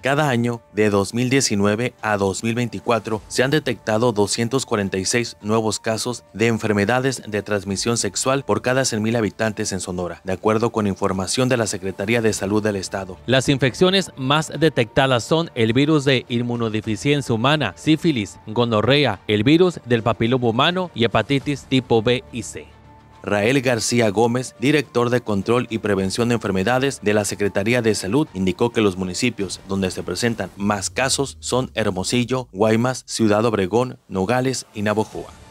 Cada año, de 2019 a 2024, se han detectado 246 nuevos casos de enfermedades de transmisión sexual por cada 100.000 habitantes en Sonora, de acuerdo con información de la Secretaría de Salud del Estado. Las infecciones más detectadas son el virus de inmunodeficiencia humana, sífilis, gonorrea, el virus del papiloma humano y hepatitis tipo B y C. Rael García Gómez, director de Control y Prevención de Enfermedades de la Secretaría de Salud, indicó que los municipios donde se presentan más casos son Hermosillo, Guaymas, Ciudad Obregón, Nogales y Navojoa.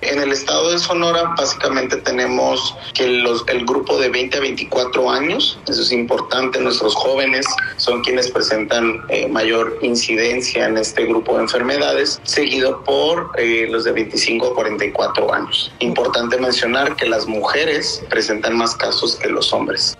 En el estado de Sonora básicamente tenemos que los, el grupo de 20 a 24 años, eso es importante, nuestros jóvenes son quienes presentan eh, mayor incidencia en este grupo de enfermedades, seguido por eh, los de 25 a 44 años. Importante mencionar que las mujeres presentan más casos que los hombres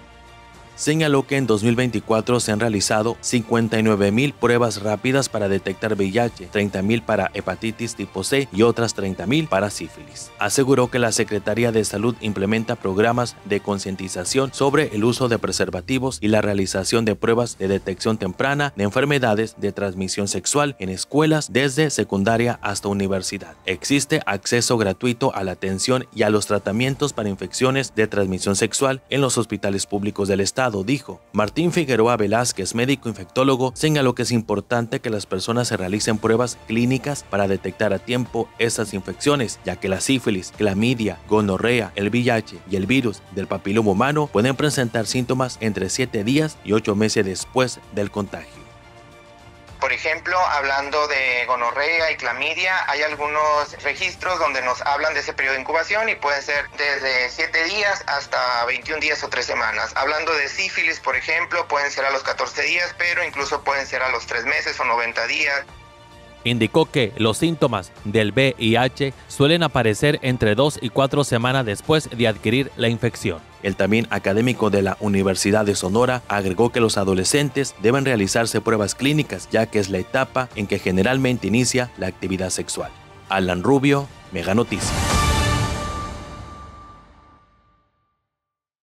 señaló que en 2024 se han realizado 59 mil pruebas rápidas para detectar VIH, 30 mil para hepatitis tipo C y otras 30 mil para sífilis. Aseguró que la Secretaría de Salud implementa programas de concientización sobre el uso de preservativos y la realización de pruebas de detección temprana de enfermedades de transmisión sexual en escuelas desde secundaria hasta universidad. Existe acceso gratuito a la atención y a los tratamientos para infecciones de transmisión sexual en los hospitales públicos del Estado dijo. Martín Figueroa Velázquez, médico infectólogo, señaló que es importante que las personas se realicen pruebas clínicas para detectar a tiempo esas infecciones, ya que la sífilis, clamidia, gonorrea, el VIH y el virus del papiloma humano pueden presentar síntomas entre 7 días y 8 meses después del contagio. Por ejemplo, hablando de gonorrea y clamidia, hay algunos registros donde nos hablan de ese periodo de incubación y pueden ser desde 7 días hasta 21 días o 3 semanas. Hablando de sífilis, por ejemplo, pueden ser a los 14 días, pero incluso pueden ser a los 3 meses o 90 días. Indicó que los síntomas del VIH suelen aparecer entre 2 y 4 semanas después de adquirir la infección. El también académico de la Universidad de Sonora agregó que los adolescentes deben realizarse pruebas clínicas ya que es la etapa en que generalmente inicia la actividad sexual. Alan Rubio, Mega Noticias.